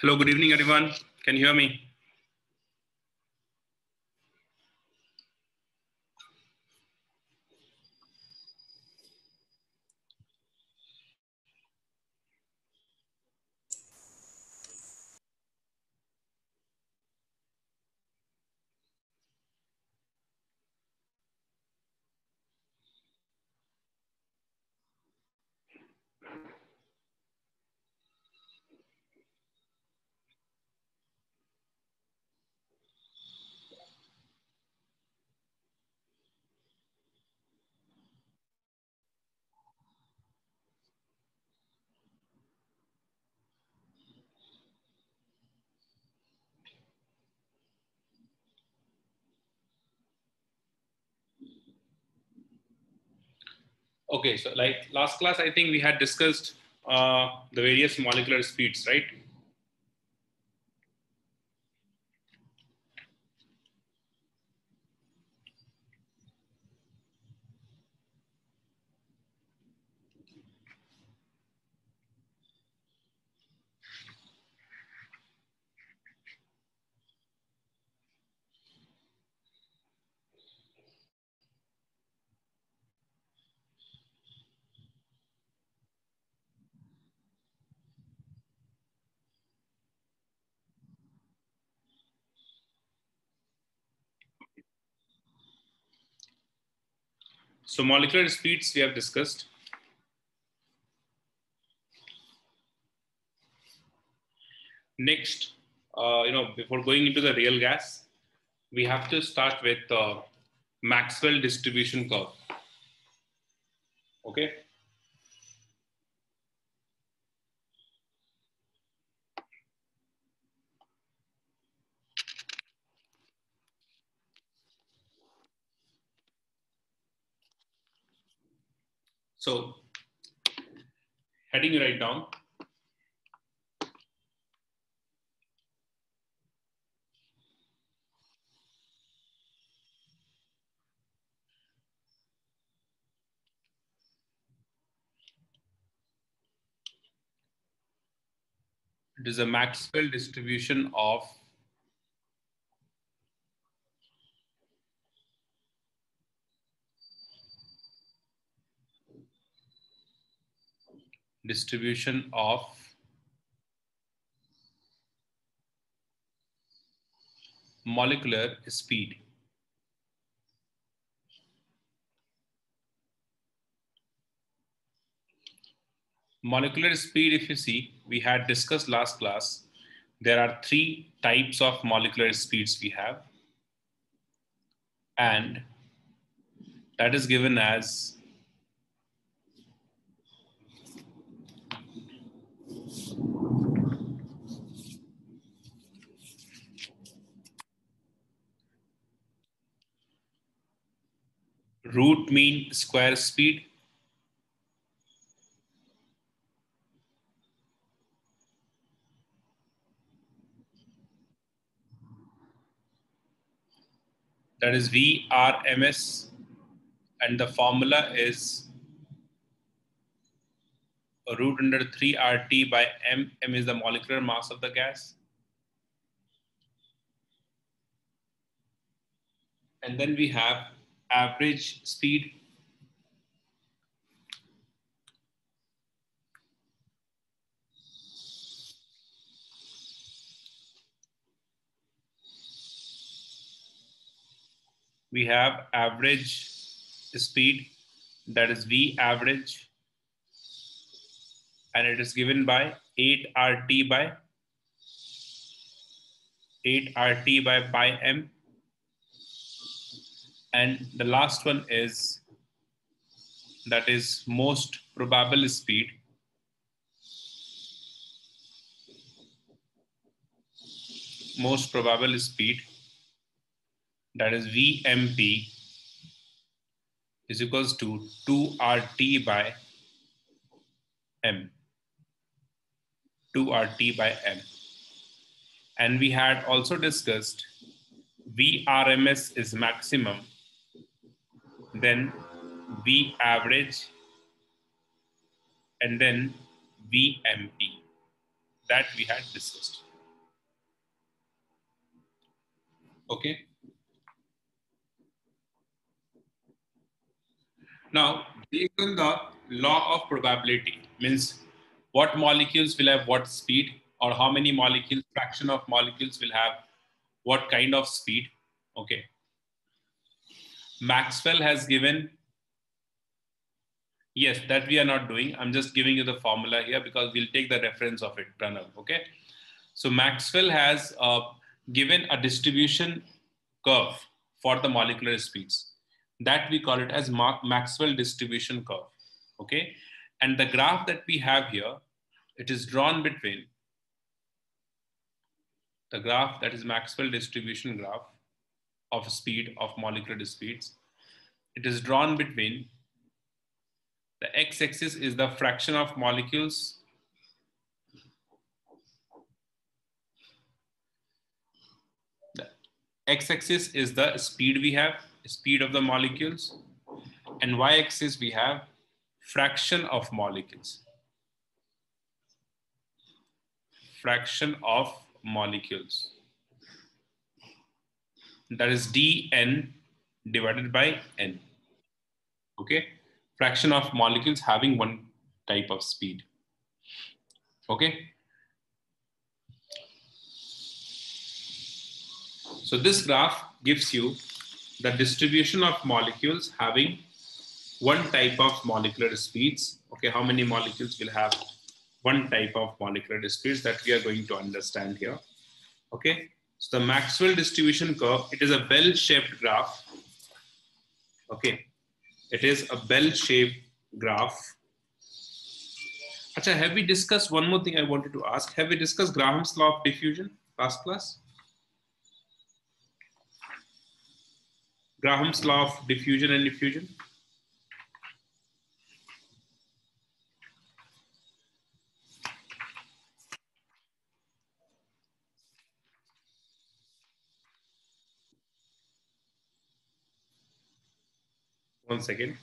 Hello, good evening, everyone. Can you hear me? Okay, so like last class, I think we had discussed uh, the various molecular speeds, right? So molecular speeds we have discussed. Next, uh, you know, before going into the real gas, we have to start with uh, Maxwell distribution curve. Okay. So heading you down. It is a Maxwell distribution of distribution of molecular speed. Molecular speed, if you see, we had discussed last class, there are three types of molecular speeds we have. And that is given as root mean square speed that is VRMS and the formula is a root under 3 RT by M. M is the molecular mass of the gas. And then we have average speed. We have average speed that is V average and it is given by 8 RT by 8 RT by pi m and the last one is that is most probable speed. Most probable speed that is vmp is equals to 2 rt by m. 2 rt by m. And we had also discussed vrms is maximum then V average, and then VMP that we had discussed. Okay. Now, based on the law of probability, means what molecules will have what speed or how many molecules, fraction of molecules will have what kind of speed. Okay. Maxwell has given, yes, that we are not doing. I'm just giving you the formula here because we'll take the reference of it, Pranav. Okay. So Maxwell has uh, given a distribution curve for the molecular speeds that we call it as Maxwell distribution curve. Okay. And the graph that we have here, it is drawn between the graph that is Maxwell distribution graph of speed of molecular speeds. It is drawn between the x-axis is the fraction of molecules. The x-axis is the speed we have speed of the molecules. And y-axis we have fraction of molecules. Fraction of molecules that is dn divided by n. Okay? Fraction of molecules having one type of speed. Okay? So this graph gives you the distribution of molecules having one type of molecular speeds. Okay, how many molecules will have one type of molecular speeds that we are going to understand here. Okay, so the Maxwell distribution curve, it is a bell-shaped graph. Okay, it is a bell-shaped graph. Achha, have we discussed one more thing I wanted to ask? Have we discussed Graham's law of diffusion last class? Graham's law of diffusion and effusion? One second.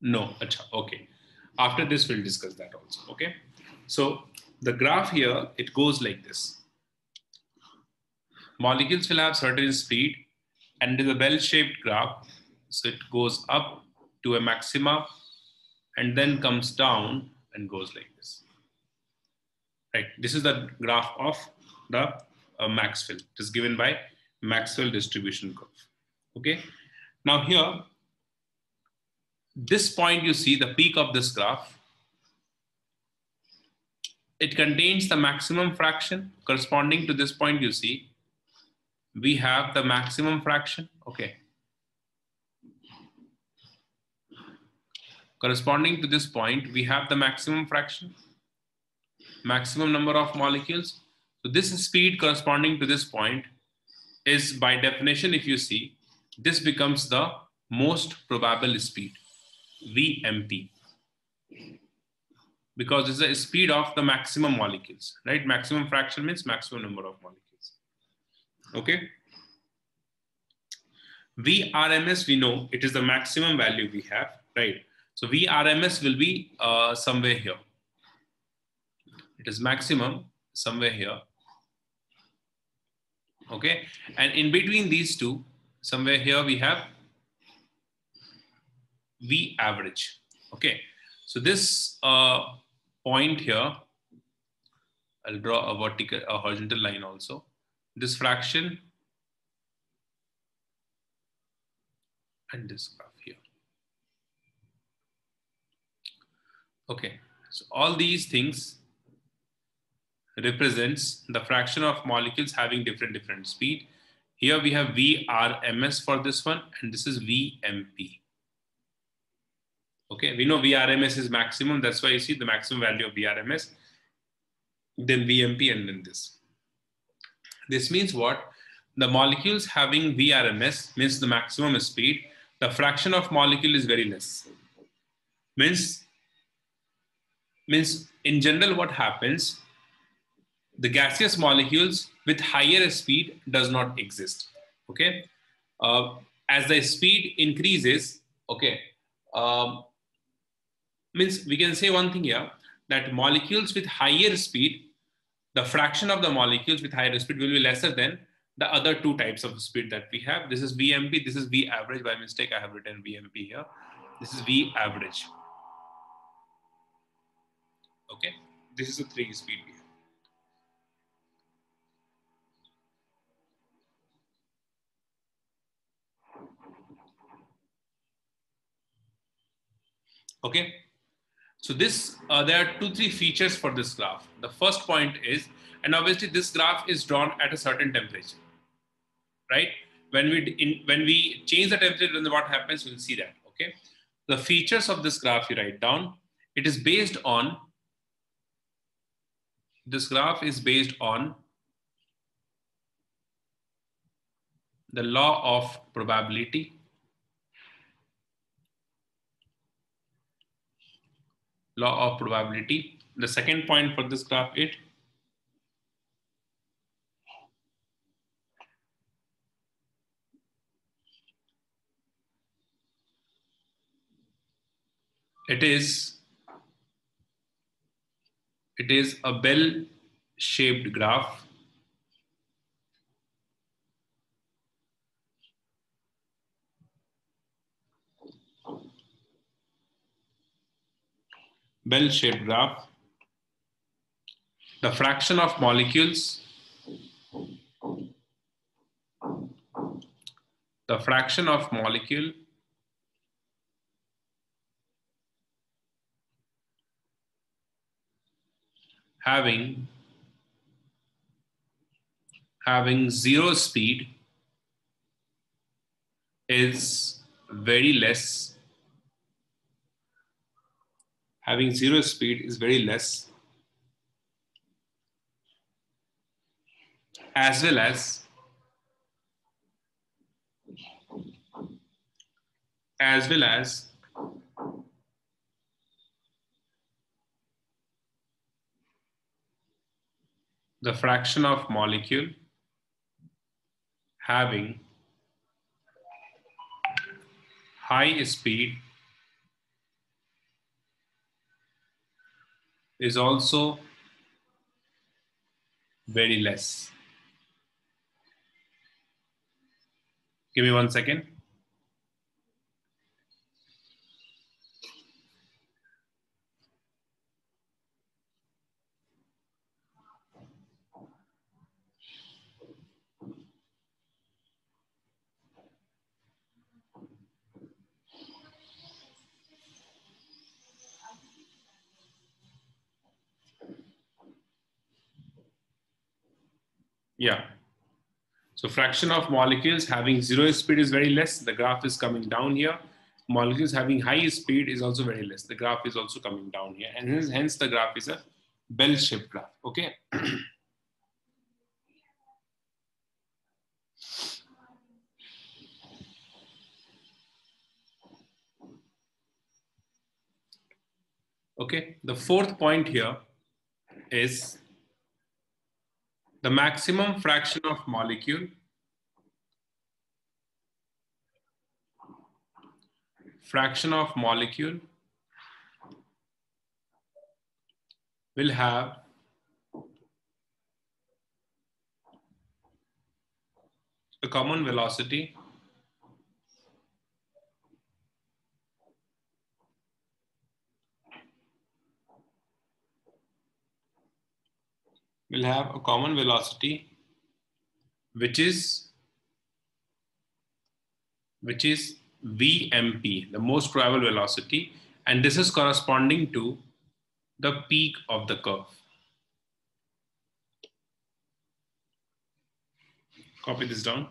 No, okay. After this, we'll discuss that also, okay? So the graph here, it goes like this. Molecules will have certain speed and it is a bell-shaped graph. So it goes up to a maxima and then comes down and goes like this. Right, this is the graph of the uh, Maxwell. It is given by Maxwell distribution curve. Okay, now here this point you see the peak of this graph it contains the maximum fraction. Corresponding to this point you see we have the maximum fraction. Okay. Corresponding to this point we have the maximum fraction maximum number of molecules. So this speed corresponding to this point is by definition if you see this becomes the most probable speed VMP because it's the speed of the maximum molecules, right? Maximum fraction means maximum number of molecules. Okay. VRMS, we know it is the maximum value we have, right? So VRMS will be uh, somewhere here. It is maximum somewhere here. Okay. And in between these two, somewhere here we have V average. Okay, so this uh, point here, I'll draw a vertical, a horizontal line also. This fraction and this graph here. Okay, so all these things represents the fraction of molecules having different different speed. Here we have VRMS for this one, and this is VMP. Okay, we know VRMS is maximum. That's why you see the maximum value of VRMS. then VMP, and then this. This means what? The molecules having VRMS means the maximum speed. The fraction of molecule is very less. Means, means in general what happens, the gaseous molecules with higher speed does not exist. Okay. Uh, as the speed increases, okay, um, means we can say one thing here that molecules with higher speed, the fraction of the molecules with higher speed will be lesser than the other two types of speed that we have. This is VMP, this is V average. By mistake, I have written VMP here. This is V average. Okay, this is the three speed have. Okay, so this, uh, there are two, three features for this graph. The first point is, and obviously this graph is drawn at a certain temperature, right? When we, in, when we change the temperature, then what happens, we'll see that, okay? The features of this graph you write down, it is based on, this graph is based on the law of probability law of probability. The second point for this graph is it is it is a bell shaped graph bell-shaped graph. The fraction of molecules, the fraction of molecule having having zero speed is very less having zero speed is very less. As well as as well as the fraction of molecule having high speed is also very less. Give me one second. Yeah. So fraction of molecules having zero speed is very less. The graph is coming down here. Molecules having high speed is also very less. The graph is also coming down here. And hence, hence the graph is a bell-shaped graph, okay? okay, the fourth point here is the maximum fraction of molecule. Fraction of molecule will have a common velocity will have a common velocity which is which is VMP, the most probable velocity, and this is corresponding to the peak of the curve. Copy this down.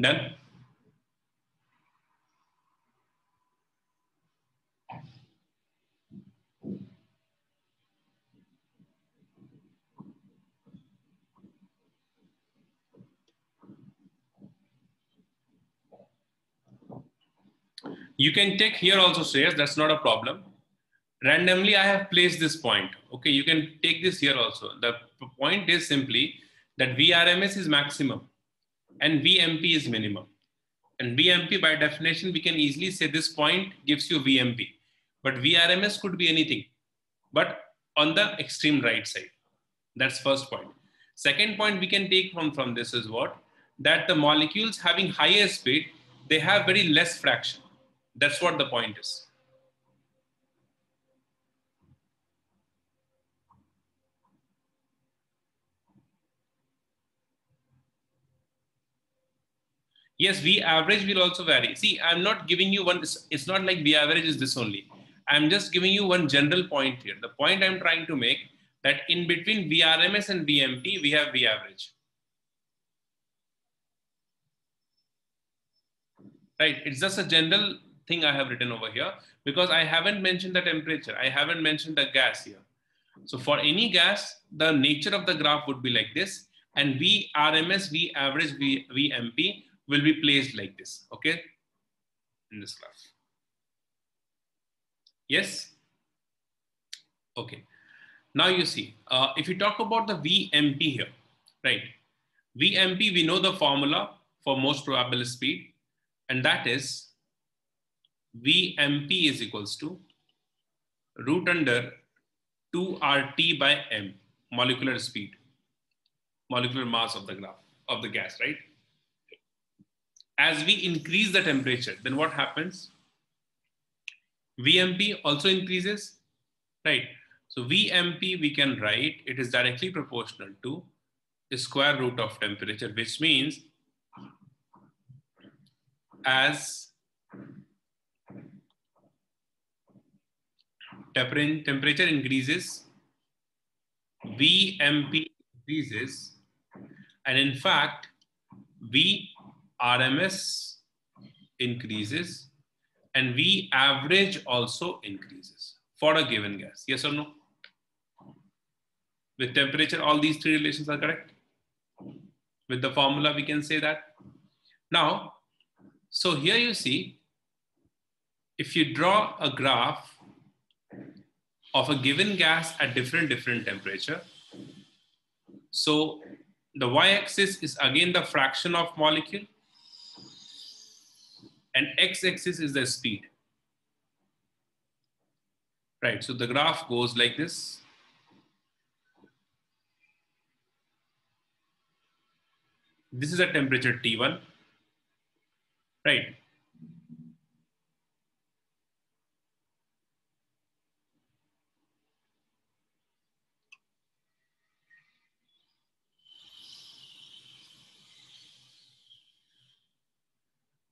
Done? You can take here also Shreyas, that's not a problem. Randomly, I have placed this point. Okay, you can take this here also. The point is simply that VRMS is maximum and VMP is minimum. And VMP by definition, we can easily say this point gives you VMP, but VRMS could be anything, but on the extreme right side. That's first point. Second point we can take from, from this is what? That the molecules having higher speed, they have very less fraction. That's what the point is. Yes, V average will also vary. See, I'm not giving you one, it's not like V average is this only. I'm just giving you one general point here. The point I'm trying to make that in between VRMS and VMP, we have V average. Right, it's just a general thing I have written over here because I haven't mentioned the temperature. I haven't mentioned the gas here. So for any gas, the nature of the graph would be like this and V RMS, V average, V, VMP will be placed like this, okay? In this graph. Yes? Okay. Now you see, uh, if you talk about the VMP here, right? VMP, we know the formula for most probable speed, and that is VMP is equals to root under 2RT by M, molecular speed, molecular mass of the graph, of the gas, right? As we increase the temperature, then what happens? VMP also increases, right? So VMP we can write, it is directly proportional to the square root of temperature, which means as temperature increases, VMP increases, and in fact, VRMS increases, and V average also increases for a given gas. Yes or no? With temperature, all these three relations are correct. With the formula, we can say that. Now, so here you see, if you draw a graph of a given gas at different, different temperature. So the y-axis is again the fraction of molecule and x-axis is the speed. Right, so the graph goes like this. This is a temperature T1, right?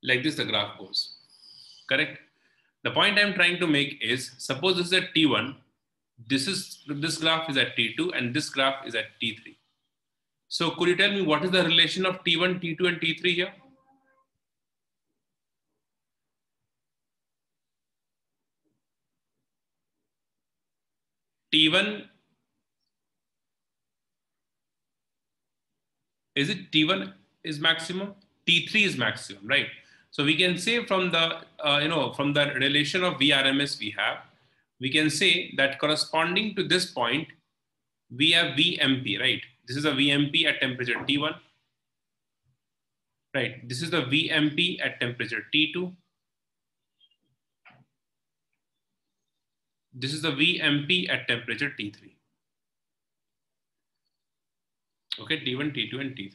Like this the graph goes, correct? The point I'm trying to make is, suppose this is at T1, this is this graph is at T2 and this graph is at T3. So could you tell me what is the relation of T1, T2 and T3 here? T1 is it T1 is maximum? T3 is maximum, right? So we can say from the, uh, you know, from the relation of VRMS we have, we can say that corresponding to this point, we have VMP, right? This is a VMP at temperature T1, right? This is the VMP at temperature T2. This is the VMP at temperature T3. Okay, T1, T2, and T3.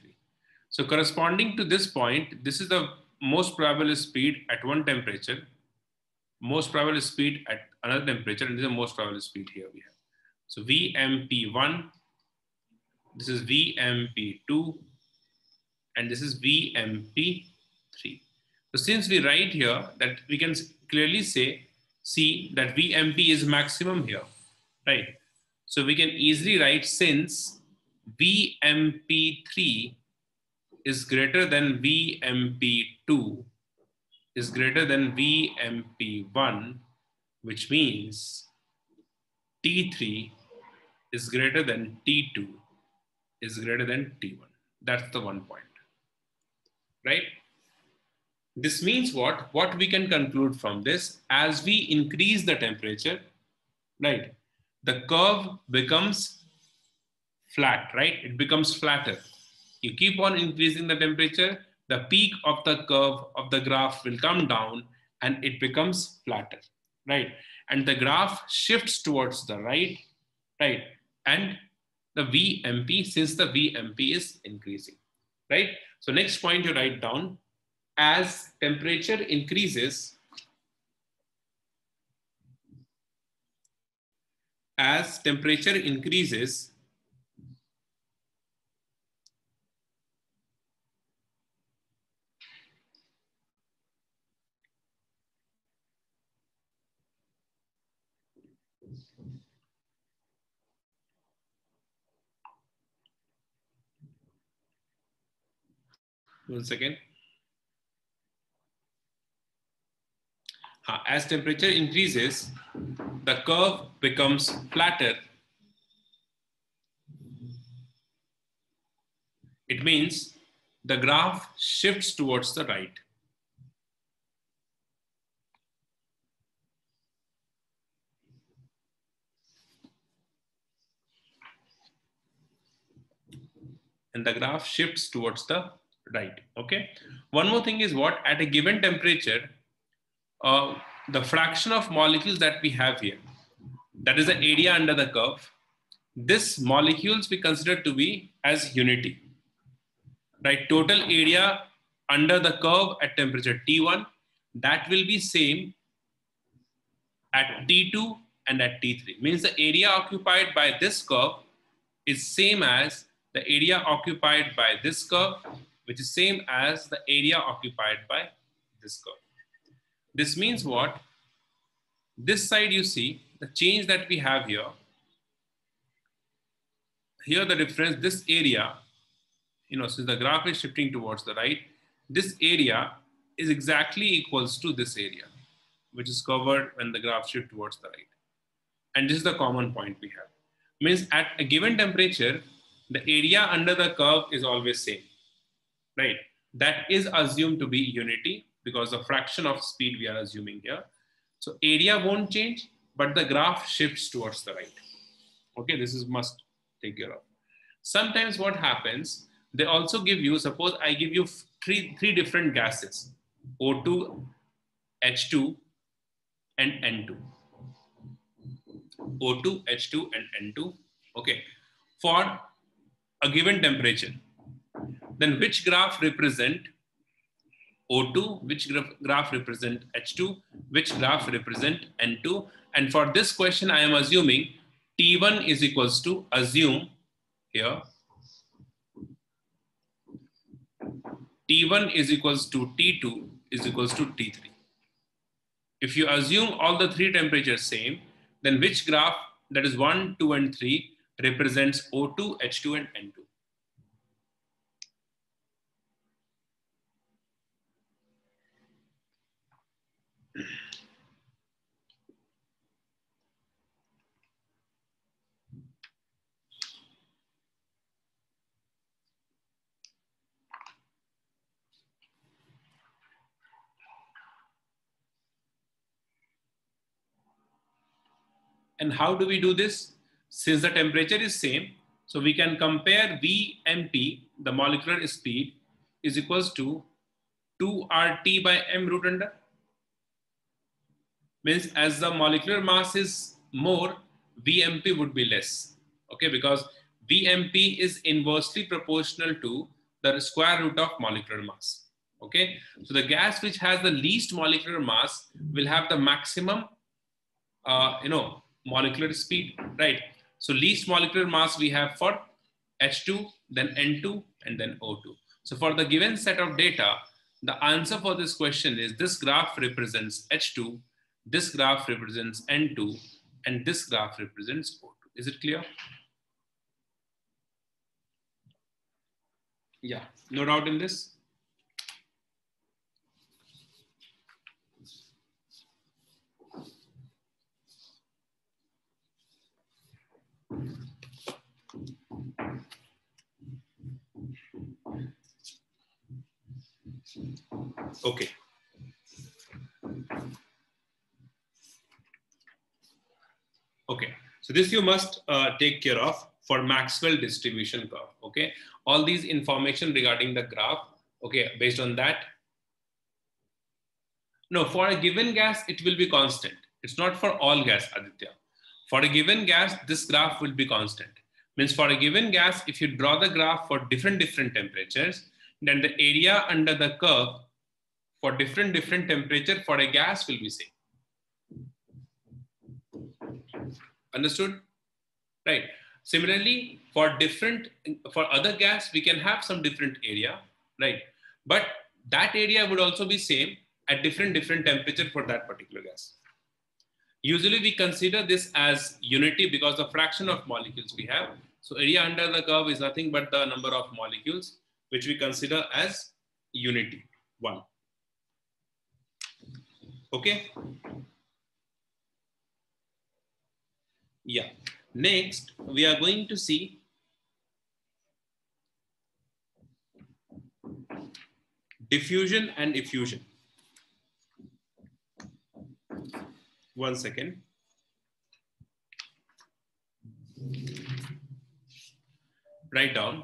So corresponding to this point, this is the most probable speed at one temperature, most probable speed at another temperature, and this is the most probable speed here we have. So VMP1, this is VMP2, and this is VMP3. So since we write here that we can clearly say, see that VMP is maximum here, right? So we can easily write since VMP3 is greater than VMP2 is greater than VMP1, which means T3 is greater than T2 is greater than T1. That's the one point, right? This means what? What we can conclude from this, as we increase the temperature, right? The curve becomes flat, right? It becomes flatter. You keep on increasing the temperature, the peak of the curve of the graph will come down and it becomes flatter, right? And the graph shifts towards the right, right? And the VMP, since the VMP is increasing, right? So next point you write down, as temperature increases, as temperature increases, One second. As temperature increases, the curve becomes flatter. It means the graph shifts towards the right. And the graph shifts towards the right okay? One more thing is what at a given temperature uh, the fraction of molecules that we have here that is the area under the curve this molecules we consider to be as unity right? Total area under the curve at temperature T1 that will be same at T2 and at T3 means the area occupied by this curve is same as the area occupied by this curve which is same as the area occupied by this curve. This means what? This side you see, the change that we have here, here the difference, this area, you know, since the graph is shifting towards the right, this area is exactly equals to this area, which is covered when the graph shift towards the right. And this is the common point we have. Means at a given temperature, the area under the curve is always same right? That is assumed to be unity because the fraction of speed we are assuming here. So area won't change, but the graph shifts towards the right. Okay, this is must take care of. Sometimes what happens, they also give you, suppose I give you three, three different gases, O2, H2, and N2. O2, H2, and N2. Okay, for a given temperature then which graph represent O2, which graph represent H2, which graph represent N2. And for this question, I am assuming T1 is equals to assume here. T1 is equals to T2 is equals to T3. If you assume all the three temperatures same, then which graph that is 1, 2, and 3 represents O2, H2, and N2. And how do we do this? Since the temperature is same, so we can compare VMP, the molecular speed, is equals to 2RT by m root under. Means as the molecular mass is more, VMP would be less. Okay, because VMP is inversely proportional to the square root of molecular mass. Okay, so the gas which has the least molecular mass will have the maximum, uh, you know, molecular speed, right? So least molecular mass we have for H2, then N2, and then O2. So for the given set of data, the answer for this question is this graph represents H2, this graph represents N2, and this graph represents O2. Is it clear? Yeah, no doubt in this? Okay. Okay, so this you must uh, take care of for Maxwell distribution curve. Okay, all these information regarding the graph. Okay, based on that. No, for a given gas, it will be constant. It's not for all gas, Aditya. For a given gas, this graph will be constant. Means for a given gas, if you draw the graph for different different temperatures, then the area under the curve for different different temperature for a gas will be same. Understood? Right. Similarly, for different, for other gas, we can have some different area, right? But that area would also be same at different, different temperature for that particular gas. Usually we consider this as unity because the fraction of molecules we have. So area under the curve is nothing but the number of molecules, which we consider as unity, one. Okay. Yeah. Next, we are going to see diffusion and effusion. One second. Write down